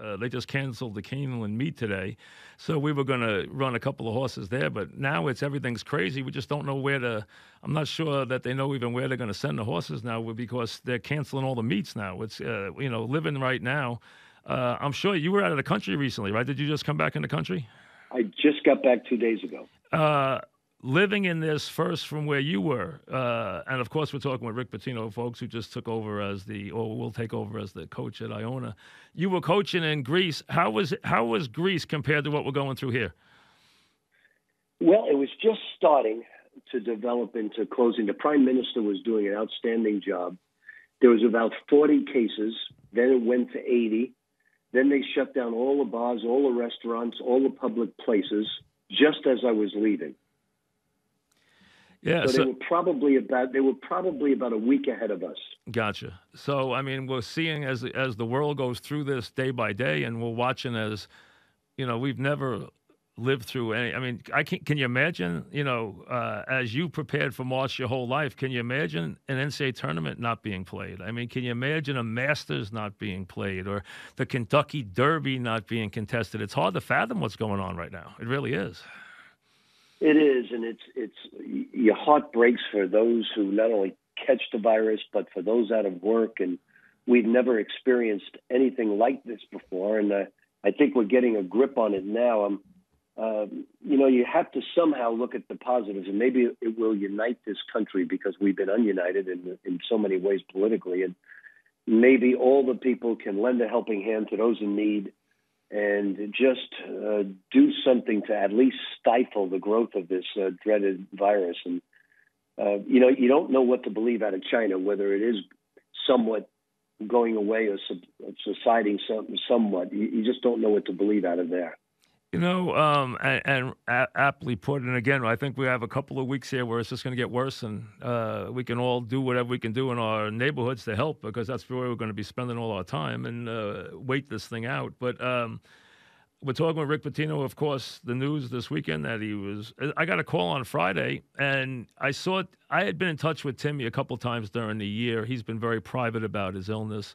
Uh, they just canceled the Keeneland meet today, so we were going to run a couple of horses there. But now it's everything's crazy. We just don't know where to. I'm not sure that they know even where they're going to send the horses now because they're canceling all the meets now. It's uh, you know living right now. Uh, I'm sure you were out of the country recently, right? Did you just come back in the country? I just got back two days ago. Living in this first from where you were, uh, and of course we're talking with Rick Pitino, folks who just took over as the or will take over as the coach at Iona. You were coaching in Greece. How was how was Greece compared to what we're going through here? Well, it was just starting to develop into closing. The prime minister was doing an outstanding job. There was about 40 cases. Then it went to 80. Then they shut down all the bars, all the restaurants, all the public places, just as I was leaving. Yeah, so, so, they were probably about they were probably about a week ahead of us. Gotcha. So I mean, we're seeing as as the world goes through this day by day, and we're watching as you know we've never lived through any. I mean, I can can you imagine? You know, uh, as you prepared for March your whole life, can you imagine an NCAA tournament not being played? I mean, can you imagine a Masters not being played or the Kentucky Derby not being contested? It's hard to fathom what's going on right now. It really is. It is, and it's it's your heart breaks for those who not only catch the virus, but for those out of work. And we've never experienced anything like this before, and uh, I think we're getting a grip on it now. Um, uh, you know, you have to somehow look at the positives, and maybe it will unite this country because we've been ununited in in so many ways politically, and maybe all the people can lend a helping hand to those in need and just uh, do something to at least stifle the growth of this uh, dreaded virus. And uh, you know, you don't know what to believe out of China, whether it is somewhat going away or sub- subsiding some, somewhat. You, you, just don't know what to believe out of there. You know, um, and, and aptly put. And again, I think we have a couple of weeks here where it's just going to get worse, and uh, we can all do whatever we can do in our neighborhoods to help because that's where we're going to be spending all our time and uh, wait this thing out. But um, we're talking with Rick Pitino, of course. The news this weekend that he was. I got a call on Friday, and I saw. I had been in touch with Timmy a couple times during the year. He's been very private about his illness.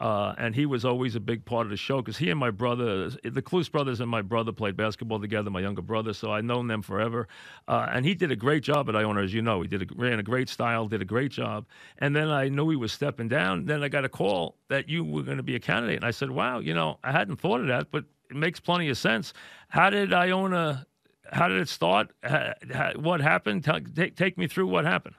Uh, and he was always a big part of the show because he and my brother, the Cluess brothers and my brother played basketball together, my younger brother, so I've known them forever. Uh, and he did a great job at Iona, as you know. He did a, ran a great style, did a great job. And then I knew he was stepping down. Then I got a call that you were going to be a candidate. And I said, wow, you know, I hadn't thought of that, but it makes plenty of sense. How did Iona, how did it start? what happened? Take, take me through what happened.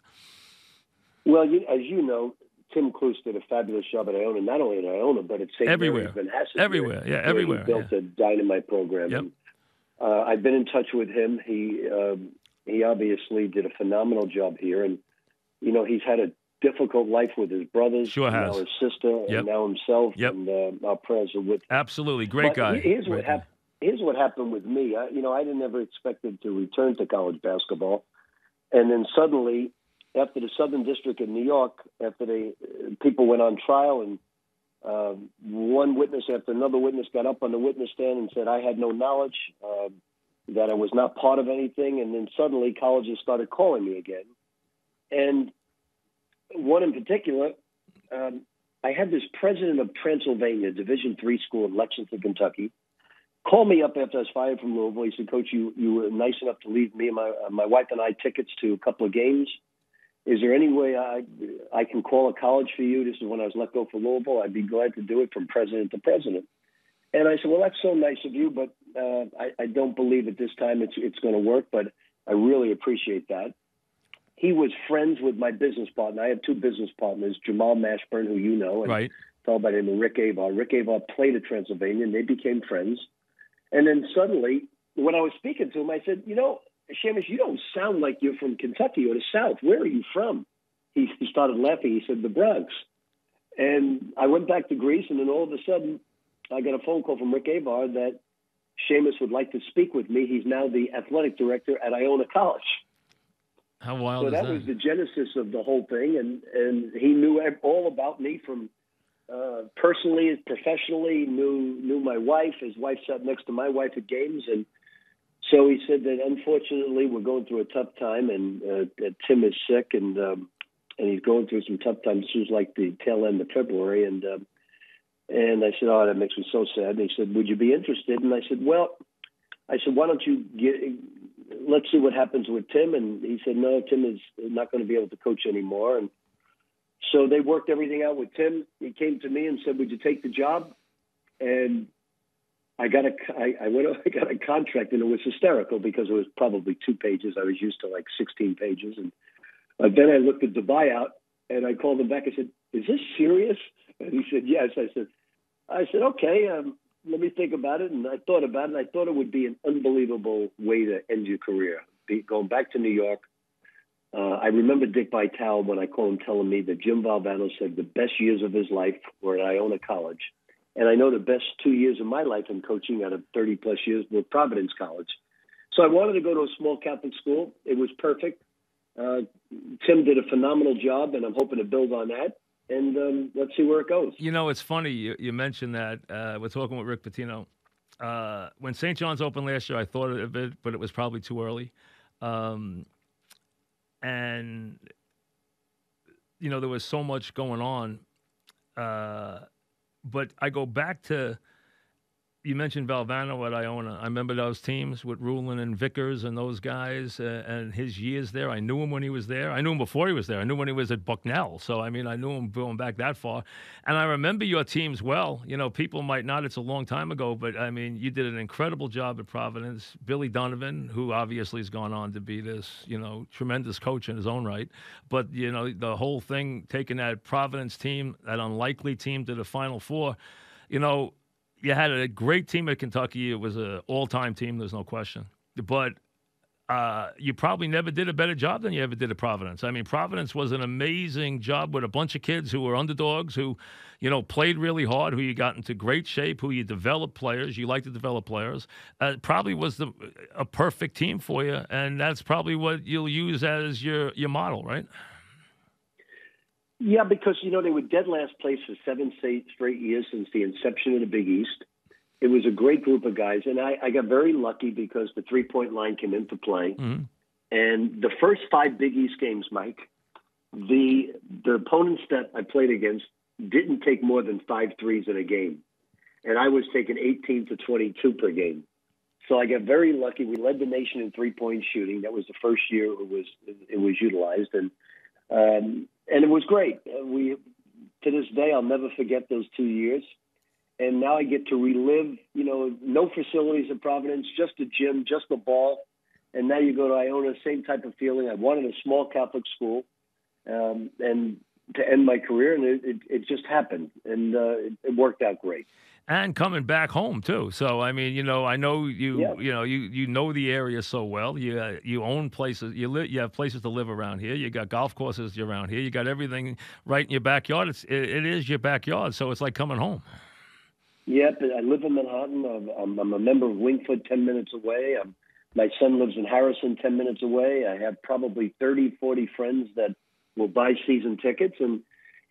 Well, you, as you know, Tim Cluess did a fabulous job at Iona, not only at Iona, but at St. Everywhere. Mary's Everywhere, yeah, everywhere. He built yeah. a dynamite program. Yep. And, uh, I've been in touch with him. He um, he obviously did a phenomenal job here, and you know he's had a difficult life with his brothers, sure now his sister, yep. and now himself. Yep. And uh, our prayers are with. Absolutely, great but guy. Here's great what happened. Here's what happened with me. I, you know, I didn't ever expected to return to college basketball, and then suddenly after the Southern District in New York, after they people went on trial and uh, one witness after another witness got up on the witness stand and said I had no knowledge, uh, that I was not part of anything, and then suddenly colleges started calling me again, and one in particular. Um, I had this president of Transylvania Division three school in Lexington, Kentucky, call me up after I was fired from Louisville. He said, "Coach, you you were nice enough to leave me and my uh, my wife and I tickets to a couple of games is there any way I I can call a college for you? This is when I was let go for Louisville. I'd be glad to do it from president to president. And I said, well, that's so nice of you, but uh, I, I don't believe at this time it's it's going to work. But I really appreciate that. He was friends with my business partner. I have two business partners, Jamal Mashburn, who you know, and right. fellow by the name of Rick Avar. Rick Avar played at Transylvania, and they became friends. And then suddenly, when I was speaking to him, I said, you know, Seamus, you don't sound like you're from Kentucky or the South. Where are you from? He, he started laughing. He said, the Bronx. And I went back to Greece, and then all of a sudden, I got a phone call from Rick Avar that Seamus would like to speak with me. He's now the athletic director at Iona College. How wild so is that, that? was the genesis of the whole thing, and and he knew all about me from uh, personally, and professionally. knew knew my wife. His wife sat next to my wife at games, and so he said that unfortunately we're going through a tough time, and uh, Tim is sick, and um, and he's going through some tough times. This was like the tail end of February, and um, And I said, "Oh, that makes me so sad." And he said, "Would you be interested?" And I said, "Well," I said, "Why don't you get? Let's see what happens with Tim." And he said, "No, Tim is not going to be able to coach anymore." And so they worked everything out with Tim. He came to me and said, "Would you take the job?" And I got a I, I went I got a contract and it was hysterical because it was probably two pages. I was used to like 16 pages, and uh, then I looked at the buyout and I called him back. I said, "Is this serious?" And he said, "Yes." I said, "I said okay. Um, let me think about it." And I thought about it. I thought it would be an unbelievable way to end your career, be, going back to New York. Uh, I remember Dick Vitale when I called him telling me that Jim Valvano said the best years of his life were at Iona College and I know the best two years of my life in coaching out of 30 plus years were Providence College. So I wanted to go to a small Catholic school. It was perfect. Uh, Tim did a phenomenal job, and I'm hoping to build on that. And um, let's see where it goes. You know, it's funny you, you mentioned that. Uh, we're talking with Rick Pitino. Uh, when St. John's opened last year, I thought of it, but it was probably too early. Um, and you know, there was so much going on. But I go back to you mentioned Valvano at Iona. I remember those teams with Ruland and Vickers and those guys uh, and his years there. I knew him when he was there. I knew him before he was there. I knew when he was at Bucknell. So, I mean, I knew him going back that far. And I remember your teams well. You know, people might not, it's a long time ago, but I mean, you did an incredible job at Providence. Billy Donovan, who obviously has gone on to be this, you know, tremendous coach in his own right. But, you know, the whole thing, taking that Providence team, that unlikely team to the Final Four, you know, you had a great team at Kentucky. It was an all-time team. There's no question. But uh, you probably never did a better job than you ever did at Providence. I mean, Providence was an amazing job with a bunch of kids who were underdogs, who, you know, played really hard, who you got into great shape, who you developed players. You like to develop players. Uh, probably was the a perfect team for you, and that's probably what you'll use as your your model, right? Yeah, because you know they were dead last place for seven straight years since the inception of the Big East. It was a great group of guys, and I, I got very lucky because the three point line came into play. Mm-hmm. And the first five Big East games, Mike, the the opponents that I played against didn't take more than five threes in a game, and I was taking 18 to 22 per game. So I got very lucky. We led the nation in three point shooting. That was the first year it was it was utilized, and um, and it was great. Uh, we to this day I'll never forget those two years. And now I get to relive, you know, no facilities at Providence, just a gym, just the ball. And now you go to Iona, same type of feeling. I wanted a small Catholic school, um, and to end my career, and it, it, it just happened, and uh, it, it worked out great and coming back home too. So I mean, you know, I know you, yeah. you know, you you know the area so well. You uh, you own places. You live. You have places to live around here. You got golf courses around here. You got everything right in your backyard. It's it, it is your backyard. So it's like coming home. Yep, I live in Manhattan. I'm, I'm a member of Winged Foot, ten minutes away. I'm, my son lives in Harrison, ten minutes away. I have probably 30, 40 friends that will buy season tickets, and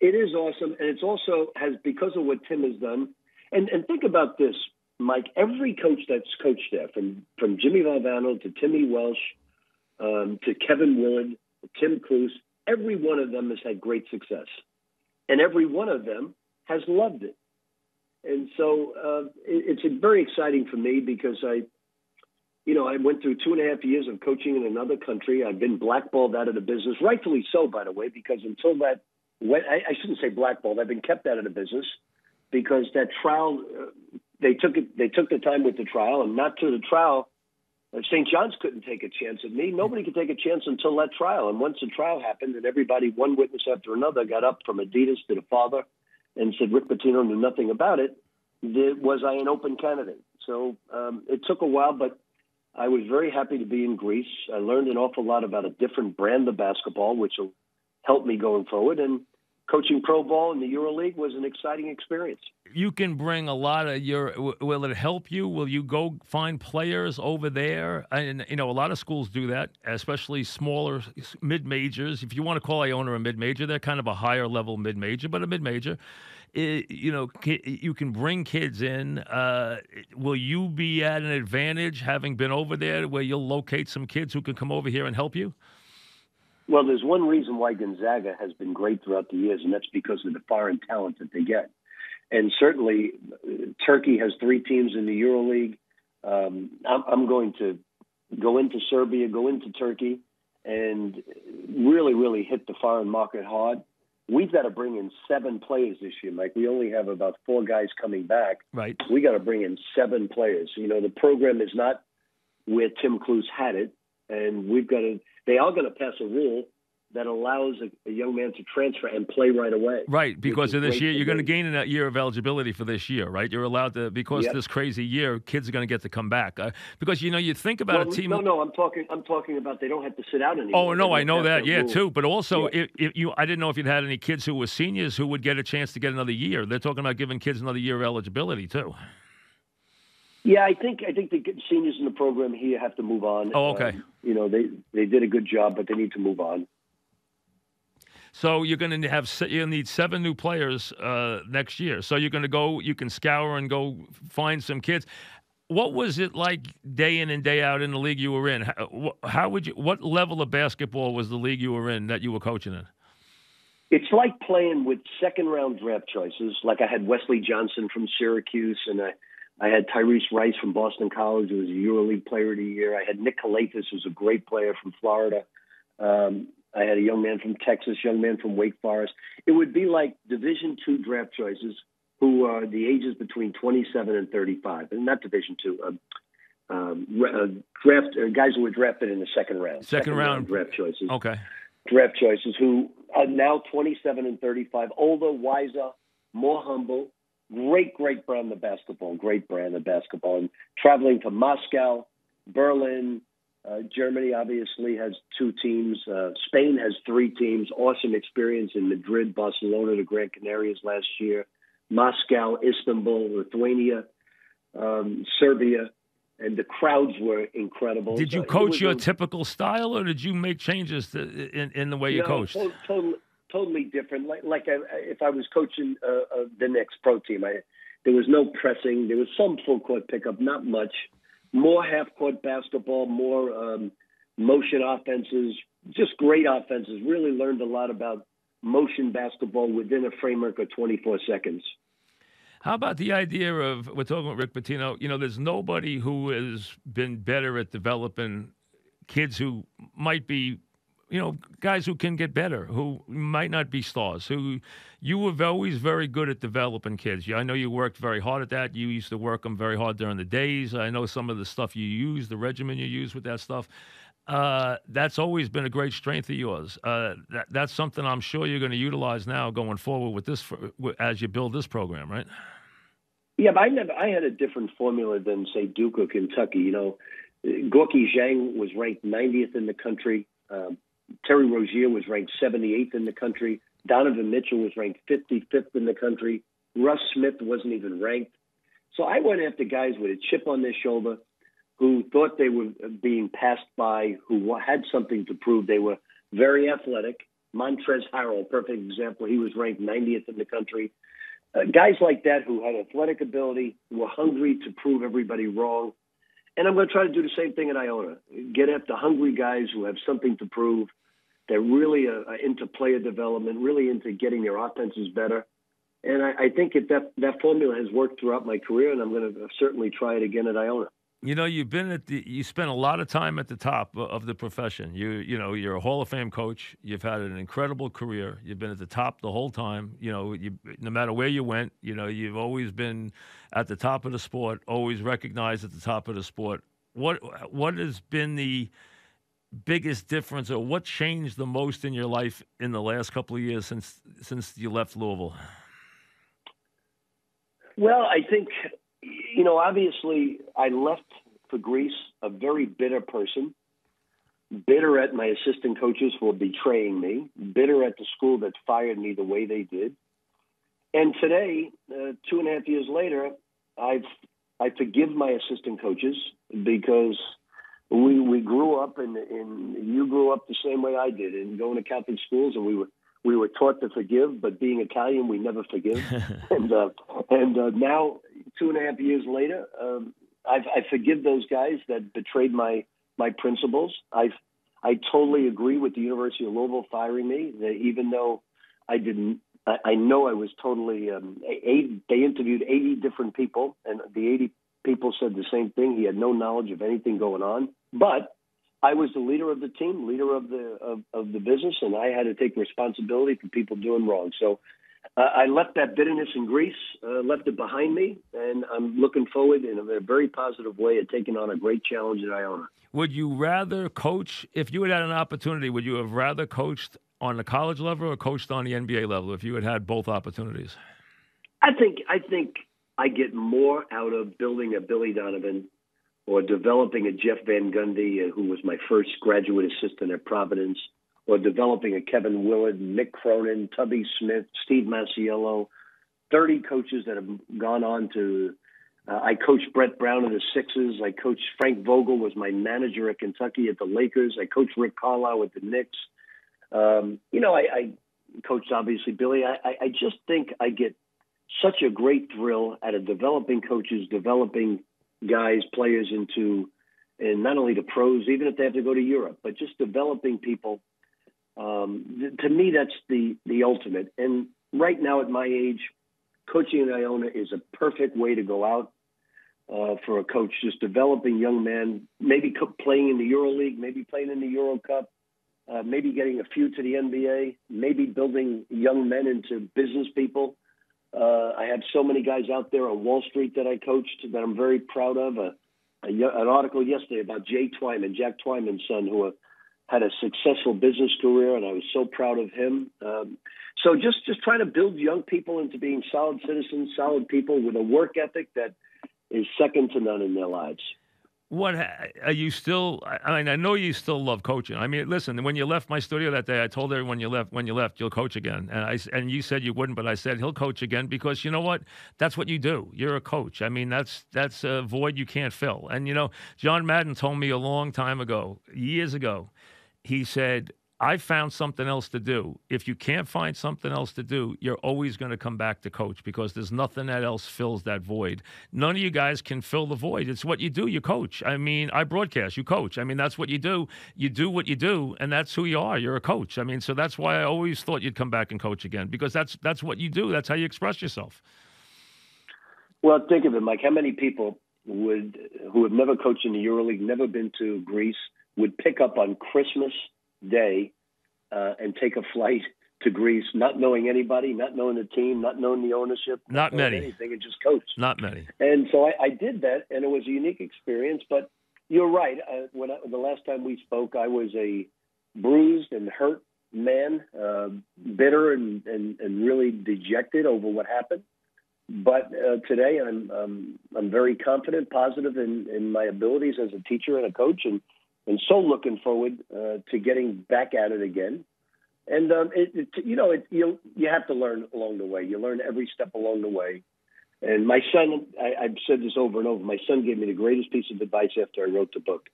it is awesome. And it's also has because of what Tim has done and and think about this, Mike. Every coach that's coached there, from from Jimmy Valvano to Timmy Welsh um, to Kevin Willard, Tim Cluess, every one of them has had great success, and every one of them has loved it. And so uh, it, it's very exciting for me because I, you know, I went through two and a half years of coaching in another country. I've been blackballed out of the business, rightfully so, by the way, because until that, when, I, I shouldn't say blackballed. I've been kept out of the business because that trial uh, they took it they took the time with the trial and not to the trial uh, St. John's couldn't take a chance at me. Nobody could take a chance until that trial. And once the trial happened, and everybody, one witness after another, got up from Adidas to the father and said Rick Pitino knew nothing about it, was I an open candidate? So um, it took a while, but I was very happy to be in Greece. I learned an awful lot about a different brand of basketball, which will help me going forward. And coaching pro ball in the EuroLeague was an exciting experience. You can bring a lot of your. Will it help you? Will you go find players over there? And you know, a lot of schools do that, especially smaller mid majors. If you want to call Iona a mid major, they're kind of a higher level mid major, but a mid major. you know, you can bring kids in. Uh, will you be at an advantage having been over there, where you'll locate some kids who can come over here and help you? Well, there's one reason why Gonzaga has been great throughout the years, and that's because of the foreign talent that they get. and certainly Turkey has three teams in the EuroLeague. Um, I'm, I'm going to go into Serbia, go into Turkey, and really, really hit the foreign market hard. We've got to bring in seven players this year, Mike. We only have about four guys coming back. Right. We got to bring in seven players. You know, the program is not where Tim Cluess had it, and we've got to. They are going to pass a rule that allows a, a, young man to transfer and play right away. Right, because of this year, you're going to gain a year of eligibility for this year, right? You're allowed to because yep. this crazy year, kids are going to get to come back. Uh, because you know, you think about well, a team. No, no, I'm talking. I'm talking about they don't have to sit out anymore. Oh no, I know that. Yeah, rule. too. But also, yeah. if, if, you, I didn't know if you'd had any kids who were seniors who would get a chance to get another year. They're talking about giving kids another year of eligibility too. Yeah, I think I think the seniors in the program here have to move on. Oh, okay. Um, you know, they they did a good job, but they need to move on. So you're going to have you'll need seven new players uh, next year. So you're going to go, you can scour and go find some kids. What was it like day in and day out in the league you were in? How, how would you? What level of basketball was the league you were in that you were coaching in? It's like playing with second round draft choices. Like I had Wesley Johnson from Syracuse, and I, I had Tyrese Rice from Boston College, who was a EuroLeague Player of the Year. I had Nick Calathes, who's a great player from Florida. Um, I had a young man from Texas, young man from Wake Forest. It would be like Division two draft choices who are the ages between 27 and 35, and not Division two. Um, um, uh, draft uh, guys who were drafted in the second round. Second, second round. round draft choices. Okay. Draft choices who are now 27 and 35, older, wiser, more humble. Great, great brand of basketball. Great brand of basketball. And traveling to Moscow, Berlin, uh, Germany obviously has two teams. Uh, Spain has three teams. Awesome experience in Madrid, Barcelona, the Gran Canarias last year, Moscow, Istanbul, Lithuania, um, Serbia, and the crowds were incredible. Did you coach your a, typical style, or did you make changes to, in, in the way you, you know, coached? To, totally, totally different. Like, like I, if I was coaching uh, uh, the next pro team, I, there was no pressing. There was some full court pickup, not much more half court basketball, more um, motion offenses, just great offenses. Really learned a lot about motion basketball within a framework of 24 seconds. How about the idea of we're talking about Rick Pitino? You know, there's nobody who has been better at developing kids who might be you know, guys who can get better, who might not be stars, who you were always very good at developing kids. I know you worked very hard at that. You used to work them very hard during the days. I know some of the stuff you use, the regimen you use with that stuff. Uh, that's always been a great strength of yours. Uh, that, that's something I'm sure you're going to utilize now going forward with this for, as you build this program, right? Yeah, but I never. I had a different formula than say Duke or Kentucky. You know, Gorgui Dieng was ranked 90th in the country. Um, Terry Rozier was ranked 78th in the country. Donovan Mitchell was ranked 55th in the country. Russ Smith wasn't even ranked. So I went after guys with a chip on their shoulder who thought they were being passed by, who had something to prove. They were very athletic. Montrezl Harrell, perfect example. He was ranked 90th in the country. Uh, guys like that who had athletic ability, who were hungry to prove everybody wrong. And I'm going to try to do the same thing at Iona. Get after hungry guys who have something to prove they're really uh, into player development, really into getting their offenses better. And I, I think that that formula has worked throughout my career, and I'm going to certainly try it again at Iona. You know, you've been at the, you spent a lot of time at the top of the profession. You, you know, you're a Hall of Fame coach. You've had an incredible career. You've been at the top the whole time. You know, you, no matter where you went, you know, you've always been at the top of the sport, always recognized at the top of the sport. What, what has been the, biggest difference or what changed the most in your life in the last couple of years since since you left Louisville? Well, I think you know, obviously I left for Greece a very bitter person, bitter at my assistant coaches for betraying me, bitter at the school that fired me the way they did. And today, uh, two and a half years later, I've I forgive my assistant coaches because we we grew up and and you grew up the same way I did in going to Catholic schools and we were we were taught to forgive, but being Italian, we never forgive. and uh, and uh, now, two and a half years later, um, I've, I forgive those guys that betrayed my my principles. I I totally agree with the University of Louisville firing me. That even though I didn't I, I know I was totally. Um, eight, they interviewed 80 different people, and the 80 people said the same thing. He had no knowledge of anything going on, but I was the leader of the team, leader of the of, of the business, and I had to take responsibility for people doing wrong. So uh, I left that bitterness in Greece, uh, left it behind me, and I'm looking forward in a very positive way at taking on a great challenge at Iona. Would you rather coach if you had had an opportunity? Would you have rather coached on the college level or coached on the NBA level if you had had both opportunities? I think I think I get more out of building a Billy Donovan or developing a Jeff Van Gundy, uh, who was my first graduate assistant at Providence, or developing a Kevin Willard, Mick Cronin, Tubby Smith, Steve Masiello, 30 coaches that have gone on to. Uh, I coached Brett Brown in the Sixers. I coached Frank Vogel was my manager at Kentucky at the Lakers. I coached Rick Carlisle at the Knicks. Um, you know, I, I coached obviously Billy. I, I just think I get such a great thrill out of developing coaches, developing guys, players into, and not only the pros, even if they have to go to Europe, but just developing people. Um, to me, that's the the ultimate. And right now, at my age, coaching in Iona is a perfect way to go out uh, for a coach. Just developing young men, maybe playing in the Euro League, maybe playing in the Euro Cup, uh, maybe getting a few to the NBA, maybe building young men into business people. Uh, I have so many guys out there on Wall Street that I coached that I'm very proud of. A, a, an article yesterday about Jay Twyman, Jack Twyman's son, who uh, had a successful business career, and I was so proud of him. Um, so just just trying to build young people into being solid citizens, solid people with a work ethic that is second to none in their lives. What are you still i mean i know you still love coaching. I mean listen when you left my studio that day i told everyone you left when you left you'll coach again. And i and you said you wouldn't but i said he'll coach again because you know what? That's what you do. You're a coach. I mean that's that's a void you can't fill. And you know john madden told me a long time ago years ago he said I found something else to do. If you can't find something else to do, you're always going to come back to coach because there's nothing that else fills that void. None of you guys can fill the void. It's what you do. You coach. I mean, I broadcast. You coach. I mean, that's what you do. You do what you do, and that's who you are. You're a coach. I mean, so that's why I always thought you'd come back and coach again because that's that's what you do. That's how you express yourself. Well, think of it, Mike. How many people would who have never coached in the EuroLeague, never been to Greece, would pick up on Christmas? day uh, and take a flight to Greece, not knowing anybody, not knowing the team, not knowing the ownership, not, not many, anything, and just coach. Not many. And so I, I, did that, and it was a unique experience. But you're right. Uh, when I, the last time we spoke, I was a bruised and hurt man, uh, bitter and, and, and really dejected over what happened. But uh, today, I'm um, I'm very confident, positive in, in my abilities as a teacher and a coach, and and so looking forward uh, to getting back at it again. And um, it, it, you know, it, you you have to learn along the way. You learn every step along the way. And my son, I, I've said this over and over. My son gave me the greatest piece of advice after I wrote the book.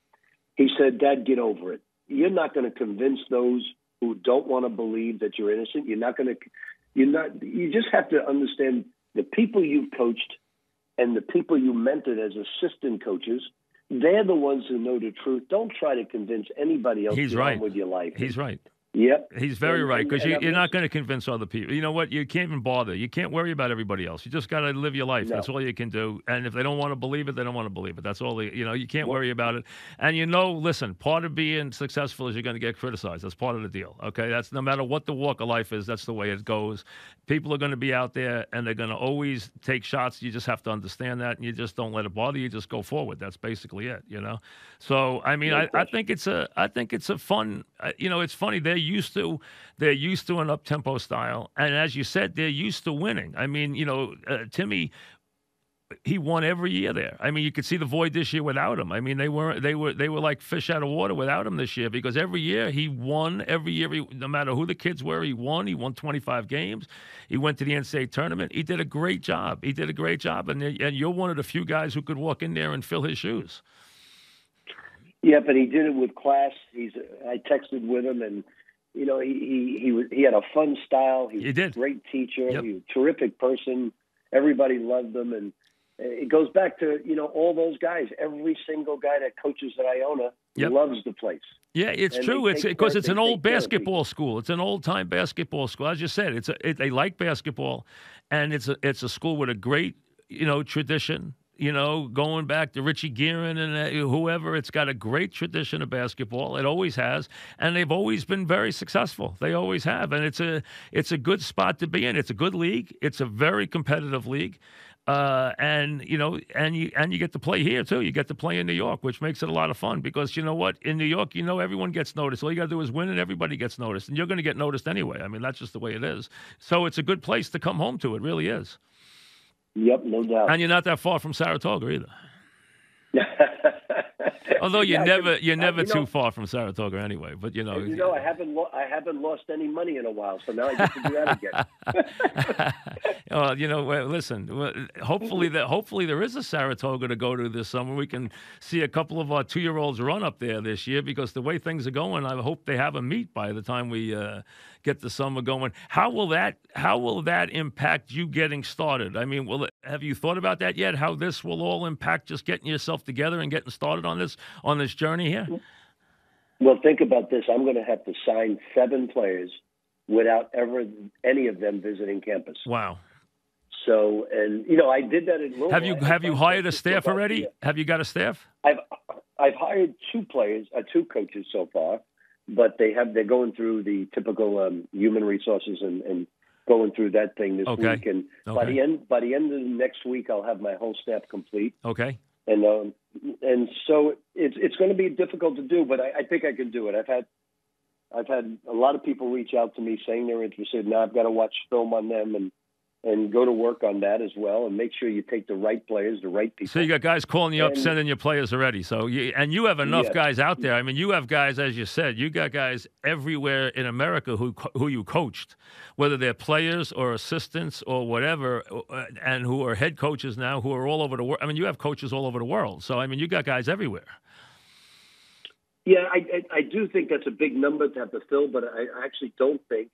He said, "Dad, get over it. You're not going to convince those who don't want to believe that you're innocent. You're not going to. You're not. You just have to understand the people you've coached and the people you mentored as assistant coaches." They're the ones who know the truth. Don't try to convince anybody else He's right. with your life. He's right. Yep. He's very and, right because you, are not going to convince other people. You know what? You can't even bother. You can't worry about everybody else. You just got to live your life. No. That's all you can do. And if they don't want to believe it, they don't want to believe it. That's all. They, you know, you can't worry about it. And you know, listen, part of being successful is you're going to get criticized. That's part of the deal. Okay, that's no matter what the walk of life is. That's the way it goes. People are going to be out there, and they're going to always take shots. You just have to understand that, and you just don't let it bother you. Just go forward. That's basically it. You know. So I mean, I, I think it's a I think it's a fun. Uh, you know, it's funny. They're used to they're used to an up tempo style, and as you said, they're used to winning. I mean, you know, uh, Timmy he won every year there. I mean, you could see the void this year without him. I mean, they were they were they were like fish out of water without him this year because every year he won. Every year, he, no matter who the kids were, he won. He won 25 games. He went to the NCAA tournament. He did a great job. He did a great job, and and you're one of the few guys who could walk in there and fill his shoes. Yeah, but he did it with class. He's I texted with him and you know, he he he, was, he had a fun style. He, he did. a great teacher. Yep. He was a terrific person. Everybody loved him, and it goes back to you know all those guys. Every single guy that coaches at Iona Yep. loves the place. Yeah, it's And true. It's because it's an old take care of people. basketball school. It's an old time basketball school. As you said, it's a, it, they like basketball, and it's a it's a school with a great you know tradition. You know, going back to Richie Guerin and uh, whoever, it's got a great tradition of basketball. It always has, and they've always been very successful. They always have, and it's a it's a good spot to be in. It's a good league. It's a very competitive league. Uh, and you know, and you and you get to play here too. You get to play in New York, which makes it a lot of fun because you know what? In New York, you know everyone gets noticed. All you got to do is win, and everybody gets noticed, and you're going to get noticed anyway. I mean, that's just the way it is. So it's a good place to come home to. It really is. Yep, no doubt. And you're not that far from Saratoga either. Although you're Yeah, never you're never you too know- far from Saratoga anyway. But you know, you know, I haven't lo- I haven't lost any money in a while, so now I get to do that again. well, you know, listen. Hopefully, that hopefully there is a Saratoga to go to this summer. We can see a couple of our two-year-olds run up there this year because the way things are going, I hope they have a meet by the time we uh, get the summer going. How will that How will that impact you getting started? I mean, will it, have you thought about that yet? How this will all impact just getting yourself together and getting started on this on this journey here? Well, think about this. I'm going to have to sign seven players without ever any of them visiting campus. Wow. So, and you know, I did that in Louisville. Have you have you hired a staff already? Have you got a staff? I've I've hired two players, uh, two coaches so far, but they have they're going through the typical um, human resources and, and going through that thing this Okay. week. And by the end by the end of next week, I'll have my whole staff complete. Okay. and um, and so it's it's going to be difficult to do, but I, I think I can do it. I've had I've had a lot of people reach out to me saying they're interested. Now I've got to watch film on them and and go to work on that as well, and make sure you take the right players, the right people. So you got guys calling you up, sending you players already. So you, and you have enough Yes. guys out there. I mean, you have guys, as you said, you got guys everywhere in America who who you coached, whether they're players or assistants or whatever, uh, and who are head coaches now, who are all over the world. I mean, you have coaches all over the world. So I mean, you got guys everywhere. Yeah, I, I, I do think that's a big number to have to fill, but I actually don't think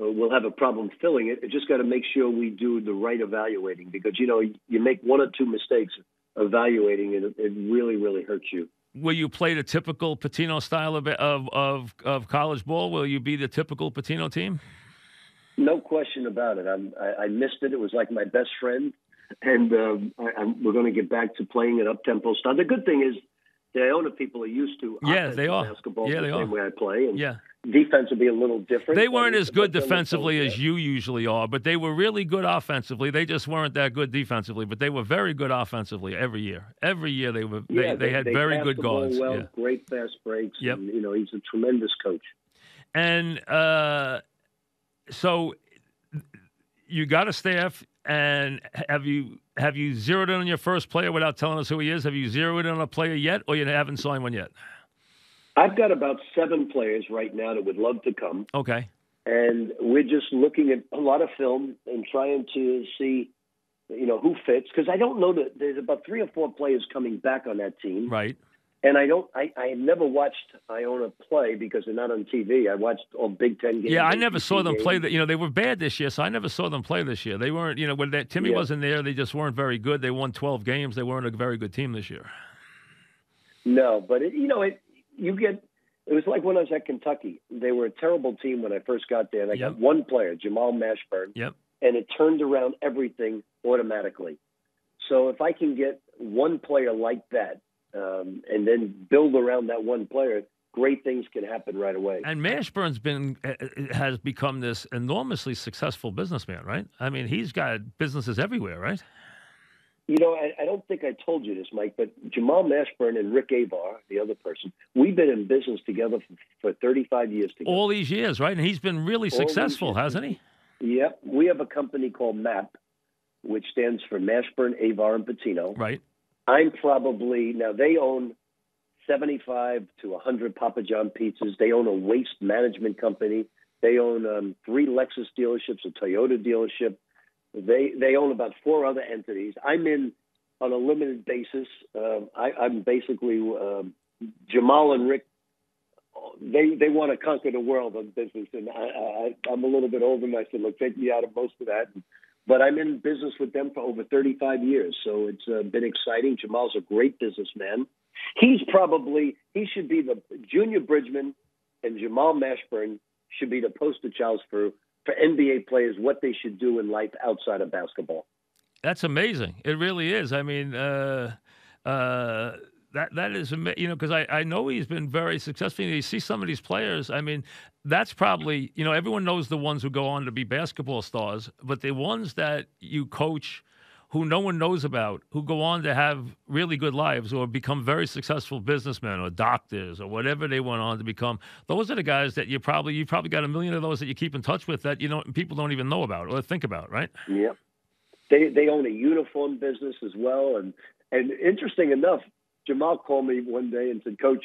uh, we'll have a problem filling it. It's just got to make sure we do the right evaluating because you know you make one or two mistakes evaluating and it, it really really hurts you. Will you play the typical Pitino style of of of, of college ball? Will you be the typical Pitino team? No question about it. I'm, I, I missed it. It was like my best friend, and um, I, I'm, we're going to get back to playing an up tempo style. The good thing is Iona people are used to Yeah, they are. basketball Yeah, the they same are. way I play, and Yeah. defense will be a little different. They weren't as good but then it's defensively as you usually are, but they were really good offensively. They just weren't that good defensively, but they were very good offensively every year. Every year they were they, Yeah, they, had very good guards. Well, yeah. great fast breaks. Yep. And, you know, he's a tremendous coach. And uh, so you got a staff and have you have you zeroed in on your first player without telling us who he is? Have you zeroed in on a player yet or you haven't signed one yet? I've got about seven players right now that would love to come, Okay. and we're just looking at a lot of film and trying to see, you know, who fits. Because I don't know that there's about three or four players coming back on that team, Right. And I don't. I I never watched Iona play because they're not on TV. I watched all Big Ten games. Yeah, I never saw them play. That you know they were bad this year, so I never saw them play this year. They weren't, you know, when that, Timmy Yeah. wasn't there, they just weren't very good. They won twelve games. They weren't a very good team this year. No, but it, you know, it you get. It was like when I was at Kentucky. They were a terrible team when I first got there, and I Yep. got one player, Jamal Mashburn, Yep. and it turned around everything automatically. So if I can get one player like that, um, and then build around that one player, great things can happen right away. And Mashburn's been uh, uh, has become this enormously successful businessman, right? I mean, he's got businesses everywhere, right? You know, I, I don't think I told you this, Mike, but Jamal Mashburn and Rick Avar, the other person, we've been in business together for, for 35 years together. All these years, right? And he's been really All successful, hasn't he? Yep. We have a company called MAP, which stands for Mashburn, Avar, and Pitino. Right. I'm probably, now they own 75 to 100 Papa John pizzas. They own a waste management company. They own um, three Lexus dealerships, a Toyota dealership. They they own about four other entities. I'm in on a limited basis. Um, I, I'm basically um, Jamal and Rick. They they want to conquer the world on business, and I, I, I'm a little bit older. And I said, look, take me out of most of that. And but I'm in business with them for over 35 years, so it's uh, been exciting. Jamal's a great businessman. He's probably he should be the Junior Bridgeman and Jamal Mashburn should be the poster child for for NBA players what they should do in life outside of basketball. That's amazing. It really is. I mean, uh, uh, that that is you know because I, I know he's been very successful. You see some of these players. I mean, that's probably you know everyone knows the ones who go on to be basketball stars, but the ones that you coach who no one knows about, who go on to have really good lives or become very successful businessmen or doctors or whatever they went on to become. Those are the guys that you probably you probably got a million of those that you keep in touch with that you know people don't even know about or think about, right? Yep. They they own a uniform business as well, and and interesting enough, Jamal called me one day and said, "Coach,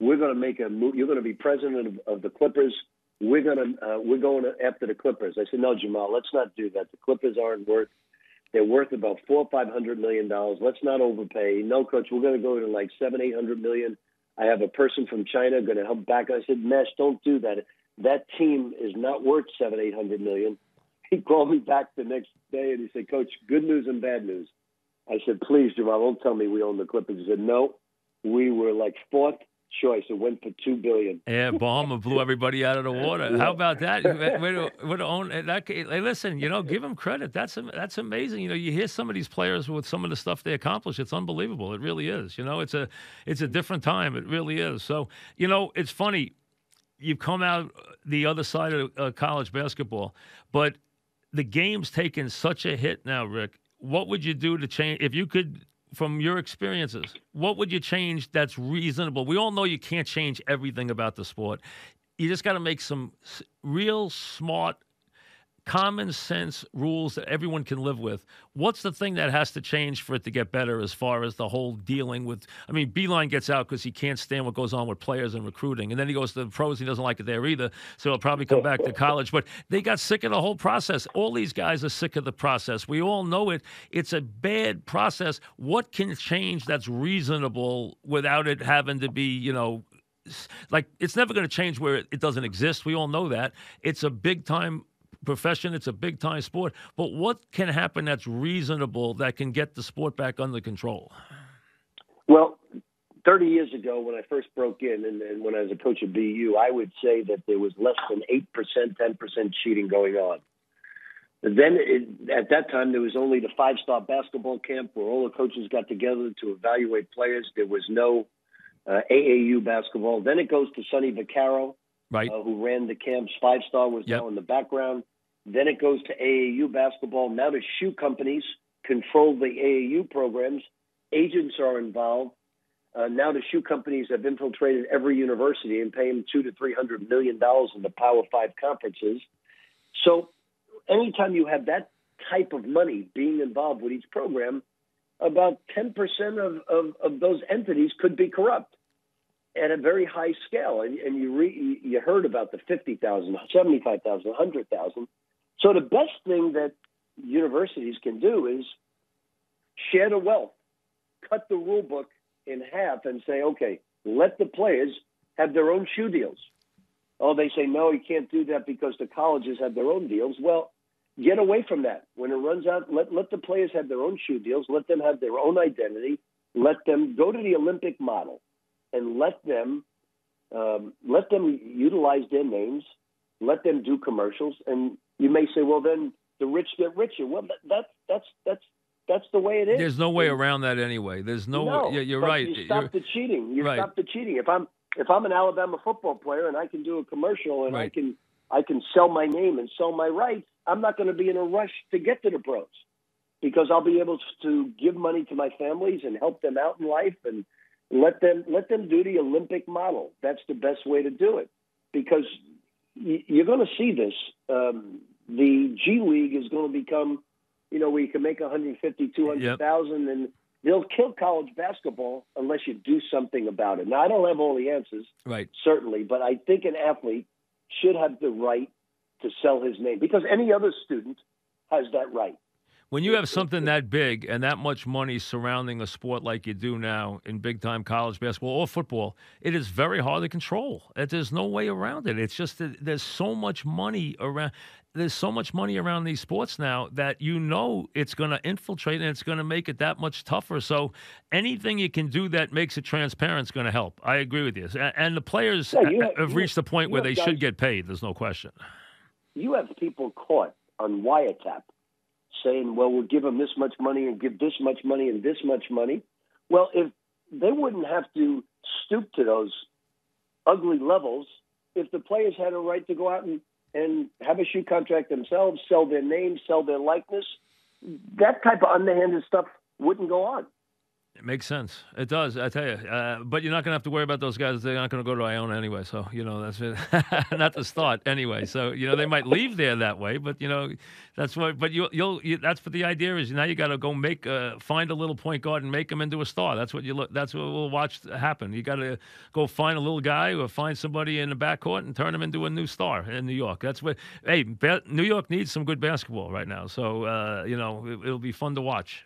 we're going to make a move. You're going to be president of, of the Clippers. We're going to uh, we're going after the Clippers." I said, "No, Jamal, let's not do that. The Clippers aren't worth they're worth about four or five hundred million dollars. Let's not overpay. No, coach, we're going to go to like seven, eight hundred million. I have a person from China going to help back. I said, Mesh, don't do that. That team is not worth seven, eight hundred million. He called me back the next day and he said, Coach, good news and bad news. I said, please, Jamal, don't tell me we own the Clippers. He said, no, we were like fourth choice. It went for two billion. Yeah, Ballmer blew everybody out of the water. How about that? Would own that? Hey, listen, you know, give him credit. That's that's amazing. You know, you hear some of these players with some of the stuff they accomplish. It's unbelievable. It really is. You know, it's a it's a different time. It really is. So, you know, it's funny. You've come out the other side of uh, college basketball, but the game's taken such a hit now, Rick. What would you do to change if you could from your experiences, what would you change that's reasonable? We all know you can't change everything about the sport. You just got to make some real smart common sense rules that everyone can live with. What's the thing that has to change for it to get better as far as the whole dealing with? I mean, Beilein gets out because he can't stand what goes on with players and recruiting. And then he goes to the pros. He doesn't like it there either. So he'll probably come back to college. But they got sick of the whole process. All these guys are sick of the process. We all know it. It's a bad process. What can change that's reasonable without it having to be, you know, like it's never going to change where it, doesn't exist. We all know that. It's a big time profession. It's a big time sport. But what can happen that's reasonable that can get the sport back under control? Well, 30 years ago, when I first broke in and, and when I was a coach at BU, I would say that there was less than 8%, 10% cheating going on. Then it, at that time, there was only the five star basketball camp where all the coaches got together to evaluate players. There was no uh, AAU basketball. Then it goes to Sonny Vaccaro, right. uh, who ran the camps. Five star was yep. now in the background. Then it goes to AAU basketball. Now the shoe companies control the AAU programs. Agents are involved. Uh, now the shoe companies have infiltrated every university and pay them two to three hundred million dollars in the Power Five conferences. So, anytime you have that type of money being involved with each program, about ten percent of, of, of those entities could be corrupt at a very high scale. And, and you re, you heard about the 50,000, 75,000, 100,000. So the best thing that universities can do is share the wealth, cut the rule book in half, and say, okay, let the players have their own shoe deals. Oh, they say no, you can't do that because the colleges have their own deals. Well, get away from that. When it runs out, let let the players have their own shoe deals. Let them have their own identity. Let them go to the Olympic model, and let them um, let them utilize their names. Let them do commercials, and you may say, well, then the rich get richer. Well, that, that that's that's that's the way it is. There's no way around that anyway. There's no. no way, you're right. You stop you're, the cheating. You right. stop the cheating. If I'm if I'm an Alabama football player and I can do a commercial and right. I can I can sell my name and sell my rights, I'm not going to be in a rush to get to the pros because I'll be able to give money to my families and help them out in life and let them let them do the Olympic model. That's the best way to do it because you're going to see this. Um, the G League is going to become, you know, where you can make 150, 200,000, yep. and they'll kill college basketball unless you do something about it. Now, I don't have all the answers, right? Certainly, but I think an athlete should have the right to sell his name because any other student has that right. When you have something that big and that much money surrounding a sport like you do now in big time college basketball or football, it is very hard to control. There's no way around it. It's just that there's so much money around. There's so much money around these sports now that you know it's going to infiltrate and it's going to make it that much tougher. So anything you can do that makes it transparent is going to help. I agree with you. And the players Yeah, have- have reached the point where they guys- should get paid. There's no question. You have people caught on wiretap saying, "Well, we'll give them this much money and give this much money and this much money." Well, if they wouldn't have to stoop to those ugly levels if the players had a right to go out and, and have a shoe contract themselves, sell their name, sell their likeness. That type of underhanded stuff wouldn't go on. It makes sense. It does. I tell you. Uh, but you're not going to have to worry about those guys. They're not going to go to Iona anyway. So you know that's not the start anyway. So you know they might leave there that way. But you know that's what. But you, you'll. You, that's what the idea is. Now you got to go make uh, find a little point guard and make him into a star. That's what you look. That's what we'll watch happen. You got to go find a little guy or find somebody in the backcourt and turn him into a new star in New York. That's what. Hey, New York needs some good basketball right now. So uh, you know it, it'll be fun to watch.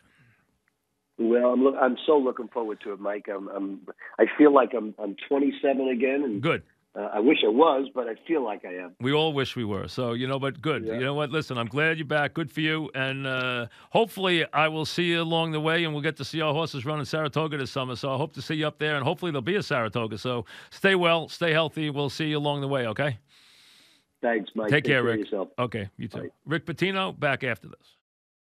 Well, I'm look, I'm so looking forward to it, Mike. I'm, I'm I feel like I'm I'm 27 again, and Good. uh, I wish I was, but I feel like I am. We all wish we were. So, you know, but good. Yeah. You know what? Listen, I'm glad you're back. Good for you. And uh, hopefully, I will see you along the way and we'll get to see our horses run in Saratoga this summer. So, I hope to see you up there and hopefully, there'll be a Saratoga. So, stay well, stay healthy. We'll see you along the way, okay? Thanks, Mike. Take care, of Rick. yourself. Okay, you too. Bye. Rick Pitino, back after this.